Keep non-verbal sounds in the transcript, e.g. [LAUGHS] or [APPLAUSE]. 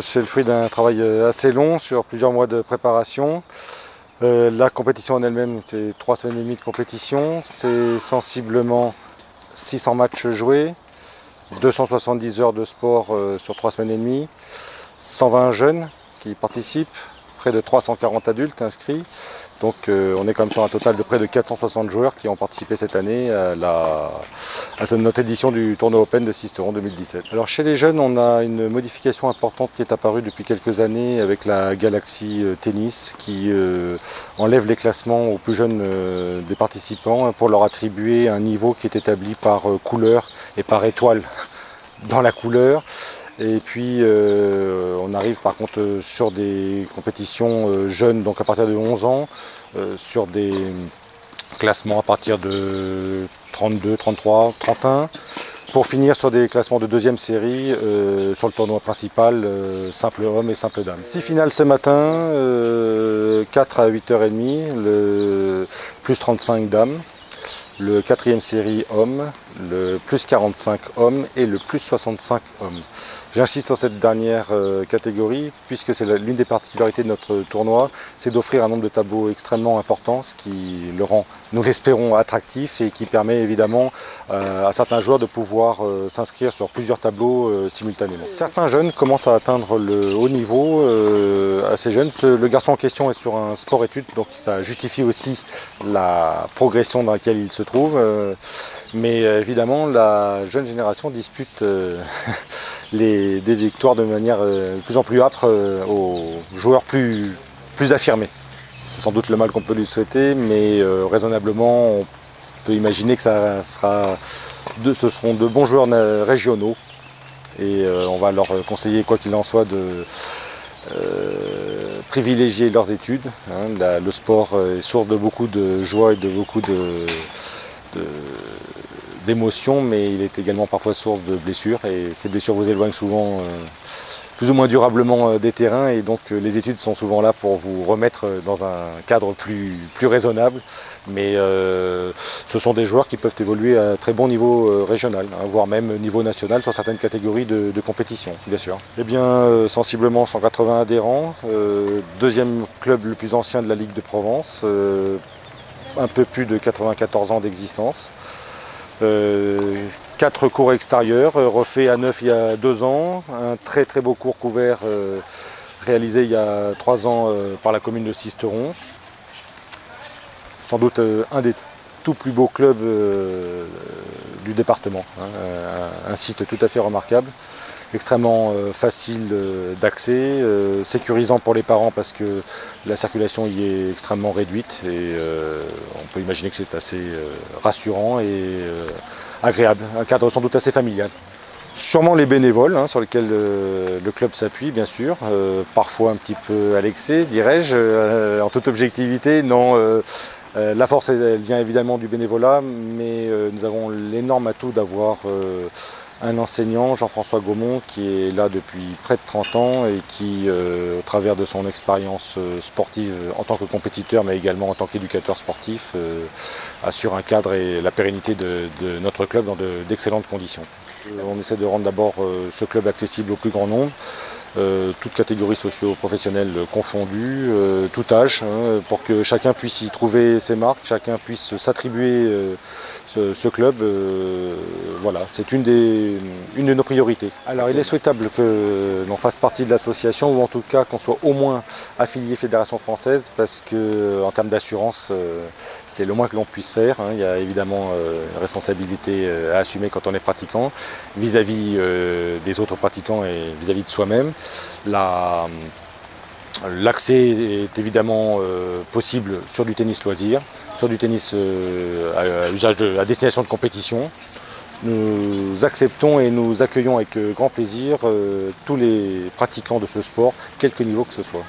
c'est le fruit d'un travail assez long sur plusieurs mois de préparation. la compétition en elle-même, c'est trois semaines et demie de compétition. C'est sensiblement 600 matchs joués, 270 heures de sport sur trois semaines et demie, 120 jeunes qui participent, près de 340 adultes inscrits. Donc euh, on est quand même sur un total de près de 460 joueurs qui ont participé cette année à, la, notre édition du tournoi Open de Sisteron 2017. Alors chez les jeunes, on a une modification importante qui est apparue depuis quelques années avec la Galaxy euh, Tennis qui euh, enlève les classements aux plus jeunes des participants pour leur attribuer un niveau qui est établi par couleur et par étoile [LAUGHS] dans la couleur. Et puis euh, on arrive par contre euh, sur des compétitions euh, jeunes, donc à partir de 11 ans, sur des classements à partir de 32, 33, 31, pour finir sur des classements de deuxième série sur le tournoi principal, simple homme et simple dame. Six finales ce matin, 4 à 8h30, le plus 35 dames. Le quatrième série homme, le plus 45 hommes et le plus 65 hommes. J'insiste sur cette dernière euh, catégorie puisque c'est l'une des particularités de notre tournoi, c'est d'offrir un nombre de tableaux extrêmement important, ce qui le rend, nous l'espérons, attractif et qui permet évidemment euh, à certains joueurs de pouvoir euh, s'inscrire sur plusieurs tableaux simultanément. Certains jeunes commencent à atteindre le haut niveau, assez jeunes. Le garçon en question est sur un sport-études, donc ça justifie aussi la progression dans laquelle il se trouve. Mais évidemment, la jeune génération dispute [LAUGHS] des victoires de manière euh, de plus en plus âpre euh, aux joueurs plus, affirmés. C'est sans doute le mal qu'on peut lui souhaiter, mais euh, raisonnablement, on peut imaginer que ça sera ce seront de bons joueurs régionaux. Et on va leur conseiller, quoi qu'il en soit, de privilégier leurs études. Hein. le sport est source de beaucoup de joie et de beaucoup de d'émotions, mais il est également parfois source de blessures. Et ces blessures vous éloignent souvent euh, plus ou moins durablement euh, des terrains. Et donc euh, les études sont souvent là pour vous remettre dans un cadre plus, plus raisonnable. Mais ce sont des joueurs qui peuvent évoluer à très bon niveau régional, hein, voire même niveau national sur certaines catégories de, compétition, bien sûr. Eh bien, sensiblement 180 adhérents, deuxième club le plus ancien de la Ligue de Provence, un peu plus de 94 ans d'existence. Euh, quatre cours extérieurs, euh, refait à neuf il y a deux ans, un très très beau cours couvert euh, réalisé il y a trois ans par la commune de Sisteron. Sans doute un des tout plus beaux clubs du département, hein, un, site tout à fait remarquable extrêmement euh, facile euh, d'accès, euh, sécurisant pour les parents parce que la circulation y est extrêmement réduite et on peut imaginer que c'est assez rassurant et agréable, un cadre sans doute assez familial. Sûrement les bénévoles hein, sur lesquels le club s'appuie, bien sûr, parfois un petit peu à l'excès, dirais-je, en toute objectivité. Non, la force, elle, vient évidemment du bénévolat, mais nous avons l'énorme atout d'avoir un enseignant, Jean-François Gaumont, qui est là depuis près de 30 ans et qui, euh, au travers de son expérience euh, sportive en tant que compétiteur, mais également en tant qu'éducateur sportif, euh, assure un cadre et la pérennité de, notre club dans d'excellentes conditions. On essaie de rendre d'abord ce club accessible au plus grand nombre. toutes catégories socio-professionnelles confondues, tout âge, hein, pour que chacun puisse y trouver ses marques, chacun puisse s'attribuer ce, club, euh, voilà, c'est une, une de nos priorités. Alors il est souhaitable que l'on fasse partie de l'association ou en tout cas qu'on soit au moins affilié Fédération Française parce que en termes d'assurance, euh, c'est le moins que l'on puisse faire. Hein. Il y a évidemment euh, une responsabilité à assumer quand on est pratiquant vis-à-vis des autres pratiquants et vis-à-vis -vis de soi-même. L'accès est évidemment euh, possible sur du tennis loisir, sur du tennis euh, à, usage à destination de compétition. Nous acceptons et nous accueillons avec euh, grand plaisir tous les pratiquants de ce sport, quelque niveau que ce soit.